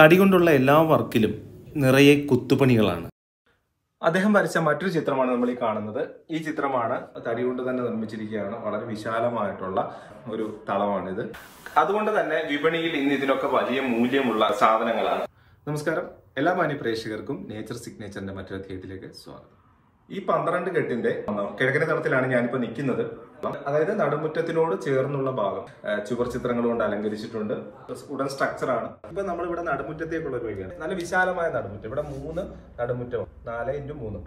തടി കൊണ്ടുള്ള എല്ലാ വർക്കിലും നിറയെ കുത്തുപണികളാണ്. അദ്ദേഹം വരച്ച മറ്റൊരു ചിത്രമാണ് നമ്മൾ ഈ കാണുന്നത്. ഈ ചിത്രമാണ് തടി കൊണ്ട് തന്നെ നിർമ്മിച്ചിരിക്കുകയാണ്. വളരെ വിശാലമായിട്ടുള്ള ഒരു തളമാണിത്. അതുകൊണ്ട് തന്നെ വിപണിയിൽ ഇന്ന് ഇതിനൊക്കെ വലിയ മൂല്യമുള്ള സാധനങ്ങളാണ്. നമസ്കാരം. എല്ലാ മാന്യ പ്രേക്ഷകർക്കും നേച്ചർ സിഗ്നേച്ചറിന്റെ മറ്റൊരു അധ്യായത്തിലേക്ക് സ്വാഗതം. ഈ പന്ത്രണ്ട് കെട്ടിന്റെ കിഴക്കനെ തടത്തിലാണ് ഞാനിപ്പോ നിൽക്കുന്നത്. അതായത് നടുമുറ്റത്തിനോട് ചേർന്നുള്ള ഭാഗം ചുവർ ചിത്രങ്ങൾ കൊണ്ട് അലങ്കരിച്ചിട്ടുണ്ട്. ഉടൻ സ്ട്രക്ചർ ആണ്. ഇപ്പൊ നമ്മളിവിടെ നടുമുറ്റത്തേക്കുള്ള ഒരു വഴിയാണ്. നല്ല വിശാലമായ നടുമുറ്റം. ഇവിടെ മൂന്ന് നടുമുറ്റം നാല് ഇന്റു മൂന്ന്.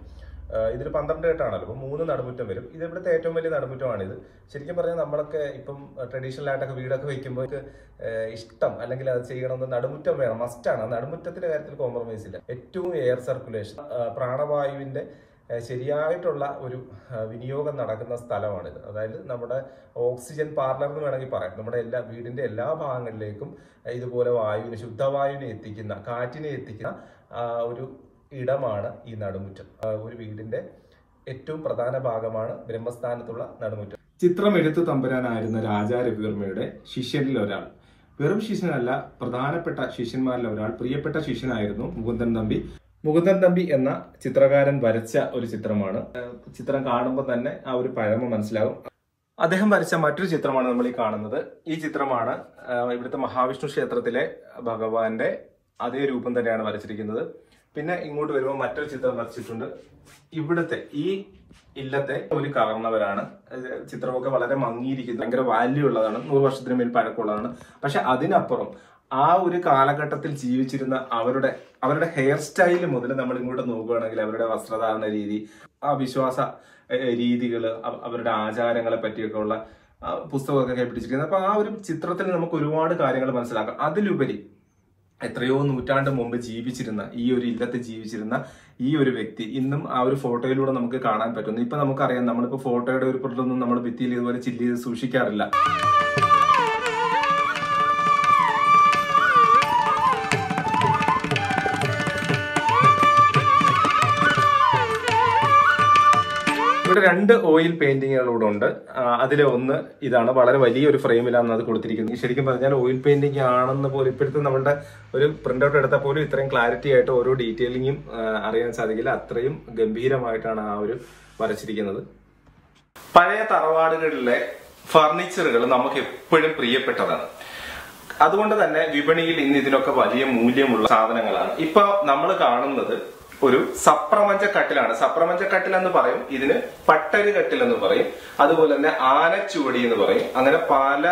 ഇതിൽ പന്ത്രണ്ട് കെട്ടാണല്ലോ. അപ്പൊ മൂന്ന് നടുമുറ്റം വരും. ഇത് ഇവിടുത്തെ ഏറ്റവും വലിയ നടുമുറ്റമാണിത്. ശരിക്കും പറഞ്ഞാൽ നമ്മളൊക്കെ ഇപ്പം ട്രഡീഷണൽ ആയിട്ടൊക്കെ വീടൊക്കെ വെക്കുമ്പോൾ ഇഷ്ടം അല്ലെങ്കിൽ അത് ചെയ്യണമെന്ന് നടുമുറ്റം വേണം. മസ്റ്റാണ് നടുമുറ്റത്തിന്റെ കാര്യത്തിൽ കോംപ്രമൈസ് ഇല്ല. ഏറ്റവും എയർ സർക്കുലേഷൻ പ്രാണവായുവിന്റെ ശരിയായിട്ടുള്ള ഒരു വിനിയോഗം നടക്കുന്ന സ്ഥലമാണിത്. അതായത് നമ്മുടെ ഓക്സിജൻ പാർലർ എന്ന് വേണമെങ്കിൽ പറയാം. നമ്മുടെ എല്ലാ വീടിന്റെ എല്ലാ ഭാഗങ്ങളിലേക്കും ഇതുപോലെ വായുവിനെ ശുദ്ധവായുവിനെ എത്തിക്കുന്ന കാറ്റിനെ എത്തിക്കുന്ന ഒരു ഇടമാണ് ഈ നടുമുറ്റം. ഒരു വീടിന്റെ ഏറ്റവും പ്രധാന ഭാഗമാണ് ബ്രഹ്മസ്ഥാനത്തുള്ള നടുമുറ്റം. ചിത്രം എടുത്തു തമ്പുരാനായിരുന്ന രാജാ രവിവർമ്മയുടെ ശിഷ്യരിൽ ഒരാൾ. വെറും ശിഷ്യനല്ല പ്രധാനപ്പെട്ട ശിഷ്യന്മാരിൽ ഒരാൾ പ്രിയപ്പെട്ട ശിഷ്യനായിരുന്നു മുകുന്ദൻ തമ്പി മുകുന്ദൻ തമ്പി എന്ന ചിത്രകാരൻ വരച്ച ഒരു ചിത്രമാണ്. ചിത്രം കാണുമ്പോൾ തന്നെ ആ ഒരു പഴമ മനസ്സിലാവും. അദ്ദേഹം വരച്ച മറ്റൊരു ചിത്രമാണ് നമ്മൾ ഈ കാണുന്നത്. ഈ ചിത്രമാണ് ഇവിടുത്തെ മഹാവിഷ്ണു ക്ഷേത്രത്തിലെ ഭഗവാന്റെ അതേ രൂപം തന്നെയാണ് വരച്ചിരിക്കുന്നത്. പിന്നെ ഇങ്ങോട്ട് വരുമ്പോൾ മറ്റൊരു ചിത്രം വരച്ചിട്ടുണ്ട്. ഇവിടുത്തെ ഈ ഇല്ലത്തെ ഒരു കവർന്നവരാണ്. ചിത്രമൊക്കെ വളരെ മങ്ങിയിരിക്കുന്നു ഭയങ്കര വാല്യൂ ഉള്ളതാണ്. നൂറ് വർഷത്തിന് മേൽ പഴക്കമുള്ളതാണ്. പക്ഷെ അതിനപ്പുറം ആ ഒരു കാലഘട്ടത്തിൽ ജീവിച്ചിരുന്ന അവരുടെ അവരുടെ ഹെയർ സ്റ്റൈൽ മുതൽ നമ്മൾ ഇങ്ങോട്ട് നോക്കുകയാണെങ്കിൽ അവരുടെ വസ്ത്രധാരണ രീതി ആ വിശ്വാസ രീതികൾ അവരുടെ ആചാരങ്ങളെ പറ്റിയൊക്കെ ഉള്ള പുസ്തകമൊക്കെ കൈപ്പിടിച്ചിരിക്കുന്നത് അപ്പൊ ആ ഒരു ചിത്രത്തിൽ നമുക്ക് ഒരുപാട് കാര്യങ്ങൾ മനസ്സിലാക്കാം. അതിലുപരി എത്രയോ നൂറ്റാണ്ട് മുമ്പ് ജീവിച്ചിരുന്ന ഈ ഒരു ഇല്ലത്ത് ജീവിച്ചിരുന്ന ഈ ഒരു വ്യക്തി ഇന്നും ആ ഒരു ഫോട്ടോയിലൂടെ നമുക്ക് കാണാൻ പറ്റുന്നു. ഇപ്പൊ നമുക്കറിയാം നമ്മളിപ്പോ ഫോട്ടോയുടെ ഒരു പുറത്തൊന്നും നമ്മൾ ഭിത്തിയിൽ ഇതുപോലെ ചില്ലി സൂക്ഷിക്കാറില്ല. ഇവിടെ രണ്ട് ഓയിൽ പെയിന്റിങ്ങുകളൂടെ ഉണ്ട്. അതിലെ ഒന്ന് ഇതാണ്. വളരെ വലിയൊരു ഫ്രെയിമിലാണ് അത് കൊടുത്തിരിക്കുന്നത്. ശരിക്കും പറഞ്ഞാൽ ഓയിൽ പെയിന്റിംഗ് ആണെന്ന് പോലും ഇപ്പോഴത്തെ നമ്മുടെ ഒരു പ്രിന്റ് ഔട്ട് എടുത്താൽ പോലും ഇത്രയും ക്ലാരിറ്റി ആയിട്ട് ഓരോ ഡീറ്റെയിലിങ്ങും അറിയാൻ സാധിക്കില്ല. അത്രയും ഗംഭീരമായിട്ടാണ് ആ ഒരു വരച്ചിരിക്കുന്നത്. പഴയ തറവാടുകളിലെ ഫർണിച്ചറുകൾ നമുക്ക് എപ്പോഴും പ്രിയപ്പെട്ടതാണ്. അതുകൊണ്ട് തന്നെ വിപണിയിൽ ഇന്ന് ഇതിനൊക്കെ വലിയ മൂല്യമുള്ള സാധനങ്ങളാണ്. ഇപ്പൊ നമ്മൾ കാണുന്നത് ഒരു സപ്രമഞ്ചക്കട്ടിലാണ് കട്ടിലാണ് സപ്രമഞ്ച കട്ടിൽ എന്ന് പറയും ഇതിന് പട്ടരി കട്ടിൽ എന്ന് പറയും അതുപോലെ തന്നെ ആനച്ചുവടി എന്ന് പറയും. അങ്ങനെ പല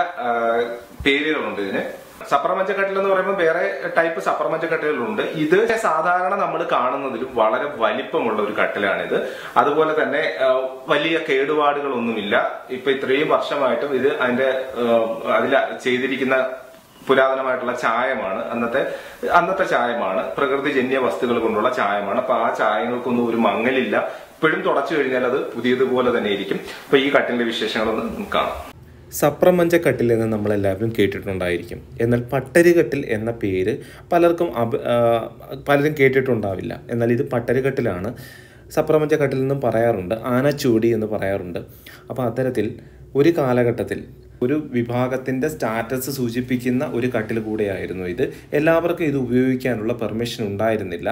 പേരുകളുണ്ട് ഇതിന്. സപ്രമഞ്ചക്കട്ടിൽ എന്ന് പറയുമ്പോൾ വേറെ ടൈപ്പ് സപ്രമഞ്ചക്കട്ടിലുണ്ട് ഇത് സാധാരണ നമ്മൾ കാണുന്നതിലും വളരെ വലിപ്പമുള്ള ഒരു കട്ടിലാണിത്. അതുപോലെ തന്നെ വലിയ കേടുപാടുകളൊന്നുമില്ല. ഇപ്പൊ ഇത്രയും വർഷമായിട്ടും ഇത് അതിന്റെ അതിൽ ചെയ്തിരിക്കുന്ന പുരാതനമായിട്ടുള്ള ചായമാണ്. അന്നത്തെ അന്നത്തെ ചായമാണ്. പ്രകൃതിജന്യ വസ്തുക്കൾ കൊണ്ടുള്ള ചായമാണ്. അപ്പൊ ആ ചായങ്ങൾക്കൊന്നും ഒരു മങ്ങലില്ല. ഇപ്പോഴും തുടച്ചു കഴിഞ്ഞാൽ അത് പുതിയതുപോലെ തന്നെ ഇരിക്കും. അപ്പൊ ഈ കട്ടിലിന്റെ വിശേഷങ്ങളൊന്ന് നമുക്ക് കാണാം. സപ്രമഞ്ച കട്ടിൽ എന്ന് നമ്മളെല്ലാവരും കേട്ടിട്ടുണ്ടായിരിക്കും. എന്നാൽ പട്ടരുകട്ടിൽ എന്ന പേര് പലർക്കും പലരും കേട്ടിട്ടുണ്ടാവില്ല. എന്നാൽ ഇത് പട്ടരുകട്ടിലാണ് സപ്രമഞ്ചക്കട്ടിൽ എന്നും പറയാറുണ്ട്. ആനച്ചൂടി എന്ന് പറയാറുണ്ട്. അപ്പോൾ അത്തരത്തിൽ ഒരു കാലഘട്ടത്തിൽ ഒരു വിഭാഗത്തിന്റെ സ്റ്റാറ്റസ് സൂചിപ്പിക്കുന്ന ഒരു കട്ടിൽ കൂടെയായിരുന്നു ഇത്. എല്ലാവർക്കും ഇത് ഉപയോഗിക്കാനുള്ള പെർമിഷൻ ഉണ്ടായിരുന്നില്ല.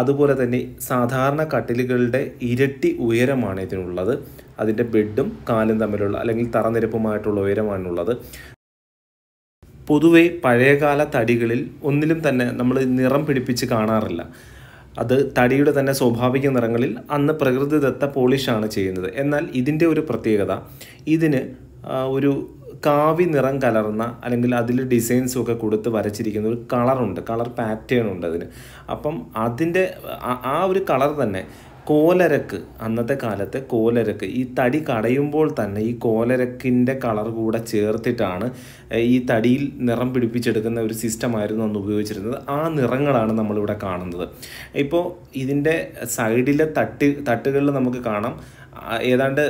അതുപോലെ തന്നെ സാധാരണ കട്ടിലുകളുടെ ഇരട്ടി ഉയരമാണ് ഇതിനുള്ളത്. അതിന്റെ ബെഡും കാലും തമ്മിലുള്ള അല്ലെങ്കിൽ തറനിരപ്പുമായിട്ടുള്ള ഉയരമാണുള്ളത്. പൊതുവെ പഴയകാല തടികളിൽ ഒന്നിലും തന്നെ നമ്മൾ നിറം പിടിപ്പിച്ച് കാണാറില്ല. അത് തടിയുടെ തന്നെ സ്വാഭാവിക നിറങ്ങളിൽ അന്ന് പ്രകൃതിദത്ത പോളിഷാണ് ചെയ്യുന്നത്. എന്നാൽ ഇതിന്റെ ഒരു പ്രത്യേകത ഇതിന് ഒരു കാവി നിറം കലർന്ന അല്ലെങ്കിൽ അതിൽ ഡിസൈൻസും ഒക്കെ കൊടുത്ത് വരച്ചിരിക്കുന്ന ഒരു കളറുണ്ട് കളർ പാറ്റേൺ ഉണ്ട് അതിന്. അപ്പം അതിന്റെ ആ- ഒരു കളർ തന്നെ കോലരക്ക് അന്നത്തെ കാലത്ത് കോലരക്ക് ഈ തടി കടയുമ്പോൾ തന്നെ ഈ കോലരക്കിന്റെ കളർ കൂടെ ചേർത്തിട്ടാണ് ഈ തടിയിൽ നിറം പിടിപ്പിച്ചെടുക്കുന്ന ഒരു സിസ്റ്റമായിരുന്നു അന്ന് ഉപയോഗിച്ചിരുന്നത്. ആ നിറങ്ങളാണ് നമ്മളിവിടെ കാണുന്നത്. ഇപ്പോൾ ഇതിന്റെ സൈഡിലെ തട്ട് തട്ടുകളിൽ നമുക്ക് കാണാം. ഏതാണ്ട്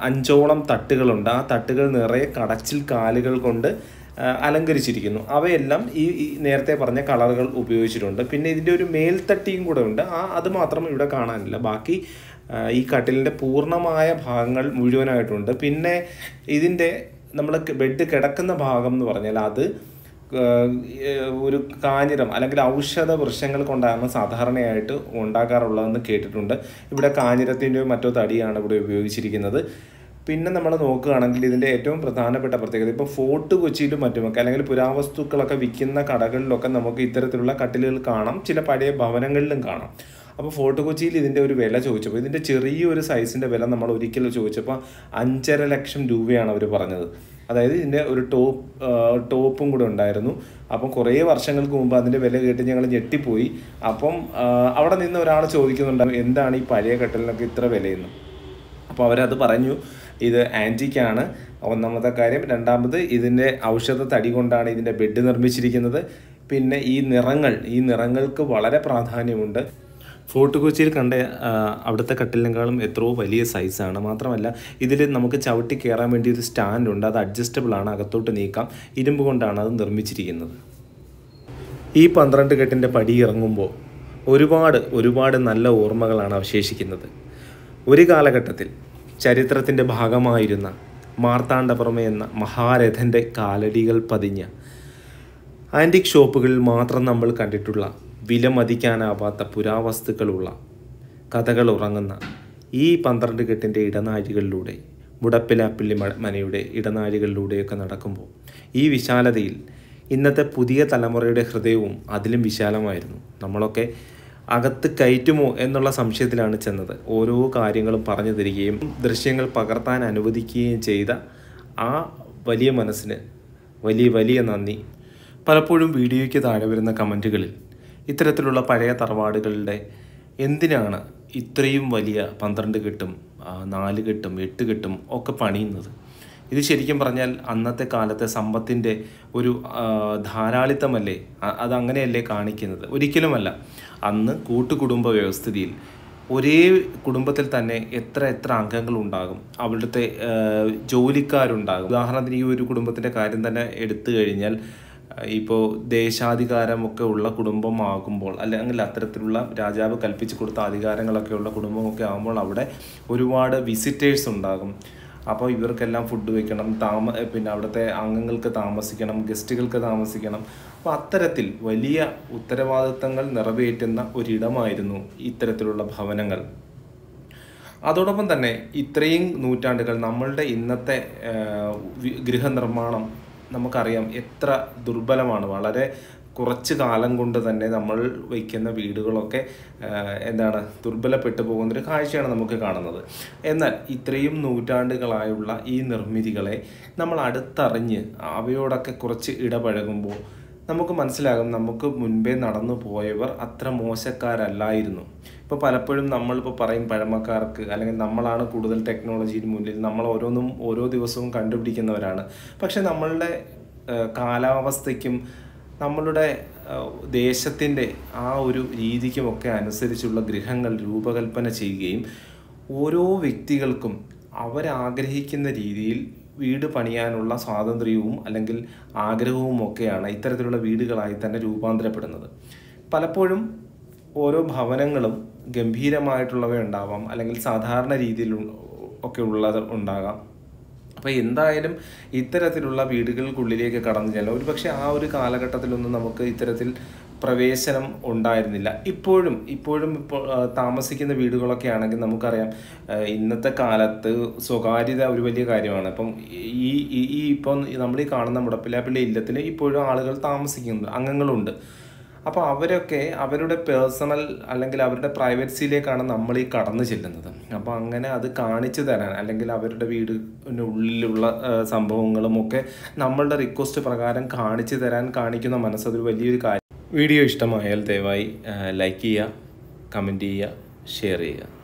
അഞ്ചോളം തട്ടുകളുണ്ട്. ആ തട്ടുകൾ നിറയെ കടച്ചിൽ കാലുകൾ കൊണ്ട് അലങ്കരിച്ചിരിക്കുന്നു. അവയെല്ലാം ഈ നേരത്തെ പറഞ്ഞ കളറുകൾ ഉപയോഗിച്ചിട്ടുണ്ട്. പിന്നെ ഇതിന്റെ ഒരു മേൽത്തട്ടിയും കൂടെ ഉണ്ട്. ആ അത് മാത്രം ഇവിടെ കാണാനില്ല. ബാക്കി ഈ കട്ടിലിന്റെ പൂർണമായ ഭാഗങ്ങൾ മുഴുവനായിട്ടുണ്ട്. പിന്നെ ഇതിന്റെ നമ്മൾ ബെഡ് കിടക്കുന്ന ഭാഗം എന്ന് പറഞ്ഞാൽ അത് ഒരു കാഞ്ഞിരം അല്ലെങ്കിൽ ഔഷധ വൃക്ഷങ്ങൾ കൊണ്ടാണ് സാധാരണയായിട്ട് ഉണ്ടാക്കാറുള്ളതെന്ന് കേട്ടിട്ടുണ്ട്. ഇവിടെ കാഞ്ഞിരത്തിന്റെയോ മറ്റോ തടിയാണ് ഇവിടെ ഉപയോഗിച്ചിരിക്കുന്നത്. പിന്നെ നമ്മൾ നോക്കുകയാണെങ്കിൽ ഇതിന്റെ ഏറ്റവും പ്രധാനപ്പെട്ട പ്രത്യേകത ഇപ്പോൾ ഫോർട്ട് കൊച്ചിയിലും മറ്റുമൊക്കെ അല്ലെങ്കിൽ പുരാവസ്തുക്കളൊക്കെ വിൽക്കുന്ന കടകളിലൊക്കെ നമുക്ക് ഇത്തരത്തിലുള്ള കട്ടിലുകൾ കാണാം. ചില പഴയ ഭവനങ്ങളിലും കാണാം. അപ്പോൾ ഫോർട്ട് കൊച്ചിയിൽ ഇതിന്റെ ഒരു വില ചോദിച്ചപ്പോൾ ഇതിന്റെ ചെറിയൊരു സൈസിന്റെ വില നമ്മൾ ഒരിക്കലും ചോദിച്ചപ്പോൾ അഞ്ചര ലക്ഷം രൂപയാണ് അവർ പറഞ്ഞത്. അതായത് ഇതിന്റെ ഒരു ടോപ്പ് ടോപ്പും കൂടെ ഉണ്ടായിരുന്നു. അപ്പം കുറേ വർഷങ്ങൾക്ക് മുമ്പ് അതിന്റെ വില കേട്ട് ഞങ്ങൾ ഞെട്ടിപ്പോയി. അപ്പം അവിടെ നിന്ന് ഒരാൾ ചോദിക്കുന്നുണ്ടായിരുന്നു എന്താണ് ഈ പഴയ കെട്ടലിനൊക്കെ ഇത്ര വിലയെന്ന്? അപ്പോൾ അവരത് പറഞ്ഞു ഇത് ആന്റിക്കാണ്. ഒന്നാമത്തെ കാര്യം. രണ്ടാമത് ഇതിന്റെ ഔഷധ തടി കൊണ്ടാണ് ഇതിന്റെ ബെഡ് നിർമ്മിച്ചിരിക്കുന്നത്. പിന്നെ ഈ നിറങ്ങൾ ഈ നിറങ്ങൾക്ക് വളരെ പ്രാധാന്യമുണ്ട്. ഫോർട്ട് കൊച്ചിയിൽ കണ്ട അവിടുത്തെ കട്ടിലിനേക്കാളും എത്രയോ വലിയ സൈസാണ് മാത്രമല്ല ഇതിൽ നമുക്ക് ചവിട്ടി കയറാൻ വേണ്ടി ഒരു സ്റ്റാൻഡ് ഉണ്ട്. അത് അഡ്ജസ്റ്റബിൾ ആണ്. അകത്തോട്ട് നീക്കാം. ഇരുമ്പ് കൊണ്ടാണ് അത് നിർമ്മിച്ചിരിക്കുന്നത്. ഈ പന്ത്രണ്ട് കെട്ടിന്റെ പടി ഇറങ്ങുമ്പോൾ ഒരുപാട് ഒരുപാട് നല്ല ഓർമ്മകളാണ് അവശേഷിക്കുന്നത്. ഒരു കാലഘട്ടത്തിൽ ചരിത്രത്തിന്റെ ഭാഗമായിരുന്ന മാർത്താണ്ഡപുറമെ എന്ന മഹാരഥന്റെ കാലടികൾ പതിഞ്ഞ ആന്റിക് ഷോപ്പുകളിൽ മാത്രം നമ്മൾ കണ്ടിട്ടുള്ള വിലമതിക്കാനാവാത്ത പുരാവസ്തുക്കളുള്ള കഥകൾ ഉറങ്ങുന്ന ഈ പന്ത്രണ്ട് കെട്ടിന്റെ ഇടനാഴികളിലൂടെ മുടപ്പിലാപ്പിള്ളി മനയുടെ ഇടനാഴികളിലൂടെയൊക്കെ നടക്കുമ്പോൾ ഈ വിശാലതയിൽ ഇന്നത്തെ പുതിയ തലമുറയുടെ ഹൃദയവും അതിലും വിശാലമായിരുന്നു. നമ്മളൊക്കെ അകത്ത് കയറ്റുമോ എന്നുള്ള സംശയത്തിലാണ് ചെന്നത്. ഓരോ കാര്യങ്ങളും പറഞ്ഞു തരികയും ദൃശ്യങ്ങൾ പകർത്താൻ അനുവദിക്കുകയും ചെയ്ത ആ വലിയ മനസ്സിന് വലിയ വലിയ നന്ദി. പലപ്പോഴും വീഡിയോയ്ക്ക് താഴെ വരുന്ന കമന്റുകളിൽ ഇത്തരത്തിലുള്ള പഴയ തറവാടുകളുടെ എന്തിനാണ് ഇത്രയും വലിയ പന്ത്രണ്ട് കെട്ടും നാല് കെട്ടും എട്ട് കെട്ടും ഒക്കെ പണിയുന്നത്? ഇത് ശരിക്കും പറഞ്ഞാൽ അന്നത്തെ കാലത്തെ സമ്പത്തിന്റെ ഒരു ധാരാളിത്തമല്ലേ? അത് അതങ്ങനെയല്ലേ കാണിക്കുന്നത്? ഒരിക്കലുമല്ല. അന്ന് കൂട്ടുകുടുംബ വ്യവസ്ഥിതിയിൽ ഒരേ കുടുംബത്തിൽ തന്നെ എത്ര എത്ര അംഗങ്ങൾ ഉണ്ടാകും അവിടുത്തെ ജോലിക്കാരുണ്ടാകും. ഉദാഹരണത്തിന് ഈ ഒരു കുടുംബത്തിന്റെ കാര്യം തന്നെ എടുത്തു കഴിഞ്ഞാൽ ഇപ്പോൾ ദേശാധികാരമൊക്കെ ഉള്ള കുടുംബമാകുമ്പോൾ അല്ലെങ്കിൽ അത്തരത്തിലുള്ള രാജാവ് കൽപ്പിച്ചു കൊടുത്ത അധികാരങ്ങളൊക്കെ ഉള്ള കുടുംബമൊക്കെ ആകുമ്പോൾ അവിടെ ഒരുപാട് വിസിറ്റേഴ്സ് ഉണ്ടാകും. അപ്പോൾ ഇവർക്കെല്ലാം ഫുഡ് വെക്കണം താമ പിന്നെ അവിടുത്തെ അംഗങ്ങൾക്ക് താമസിക്കണം ഗസ്റ്റുകൾക്ക് താമസിക്കണം. അപ്പോൾ അത്തരത്തിൽ വലിയ ഉത്തരവാദിത്തങ്ങൾ നിറവേറ്റുന്ന ഒരിടമായിരുന്നു ഇത്തരത്തിലുള്ള ഭവനങ്ങൾ. അതോടൊപ്പം തന്നെ ഇത്രയും നൂറ്റാണ്ടുകൾ നമ്മളുടെ ഇന്നത്തെ ഗൃഹനിർമ്മാണം നമുക്കറിയാം എത്ര ദുർബലമാണ്. വളരെ കുറച്ച് കാലം കൊണ്ട് തന്നെ നമ്മൾ വയ്ക്കുന്ന വീടുകളൊക്കെ എന്താണ് ദുർബലപ്പെട്ടു പോകുന്നൊരു കാഴ്ചയാണ് നമുക്ക് കാണുന്നത്. എന്നാൽ ഇത്രയും നൂറ്റാണ്ടുകളായുള്ള ഈ നിർമ്മിതികളെ നമ്മൾ അടുത്തറിഞ്ഞ് അവയോടൊക്കെ കുറച്ച് ഇടപഴകുമ്പോൾ നമുക്ക് മനസ്സിലാകും നമുക്ക് മുൻപേ നടന്നു പോയവർ അത്ര മോശക്കാരല്ലായിരുന്നു. ഇപ്പോൾ പലപ്പോഴും നമ്മളിപ്പോൾ പറയും പഴമക്കാർക്ക് അല്ലെങ്കിൽ നമ്മളാണ് കൂടുതൽ ടെക്നോളജിയിൽ മുന്നിൽ നമ്മൾ ഓരോന്നും ഓരോ ദിവസവും കണ്ടുപിടിക്കുന്നവരാണ്. പക്ഷെ നമ്മളുടെ കാലാവസ്ഥയ്ക്കും നമ്മളുടെ ദേശത്തിന്റെ ആ ഒരു രീതിക്കുമൊക്കെ അനുസരിച്ചുള്ള ഗൃഹങ്ങൾ രൂപകൽപ്പന ചെയ്യുകയും ഓരോ വ്യക്തികൾക്കും അവരാഗ്രഹിക്കുന്ന രീതിയിൽ വീട് പണിയാനുള്ള സ്വാതന്ത്ര്യവും അല്ലെങ്കിൽ ആഗ്രഹവും ഒക്കെയാണ് ഇത്തരത്തിലുള്ള വീടുകളായി തന്നെ രൂപാന്തരപ്പെടുന്നത്. പലപ്പോഴും ഓരോ ഭവനങ്ങളും ഗംഭീരമായിട്ടുള്ളവയുണ്ടാവാം അല്ലെങ്കിൽ സാധാരണ രീതിയിൽ ഒക്കെ ഉള്ളത് ഉണ്ടാകാം. അപ്പോൾ എന്തായാലും ഇത്തരത്തിലുള്ള വീടുകൾക്കുള്ളിലേക്ക് കടന്നു ചെല്ലാം. ഒരു പക്ഷേ ആ ഒരു കാലഘട്ടത്തിലൊന്നും നമുക്ക് ഇത്തരത്തിൽ പ്രവേശനം ഉണ്ടായിരുന്നില്ല. ഇപ്പോഴും ഇപ്പോഴും ഇപ്പോൾ താമസിക്കുന്ന വീടുകളൊക്കെ ആണെങ്കിൽ നമുക്കറിയാം ഇന്നത്തെ കാലത്ത് സ്വകാര്യത ഒരു വലിയ കാര്യമാണ്. അപ്പം ഈ ഈ- ഇപ്പോൾ ഇപ്പം നമ്മൾ ഈ കാണുന്ന മുടപ്പിലാപ്പിള്ള ഇല്ലത്തിൽ ഇപ്പോഴും ആളുകൾ താമസിക്കുന്നുണ്ട് അംഗങ്ങളുണ്ട്. അപ്പോൾ അവരൊക്കെ അവരുടെ പേഴ്സണൽ അല്ലെങ്കിൽ അവരുടെ പ്രൈവറ്റ്സിയിലേക്കാണ് നമ്മൾ ഈ കടന്നു ചെല്ലുന്നത്. അപ്പോൾ അങ്ങനെ അത് കാണിച്ചു തരാൻ അല്ലെങ്കിൽ അവരുടെ വീടിന്റെ ഉള്ളിലുള്ള സംഭവങ്ങളും ഒക്കെ നമ്മളുടെ റിക്വസ്റ്റ് പ്രകാരം കാണിച്ചു തരാൻ കാണിക്കുന്ന മനസ്സ് വലിയൊരു കാര്യം വീഡിയോ ഇഷ്ടമായാൽ ദയവായി ലൈക്ക് ചെയ്യുക കമന്റ് ചെയ്യുക ഷെയർ ചെയ്യുക.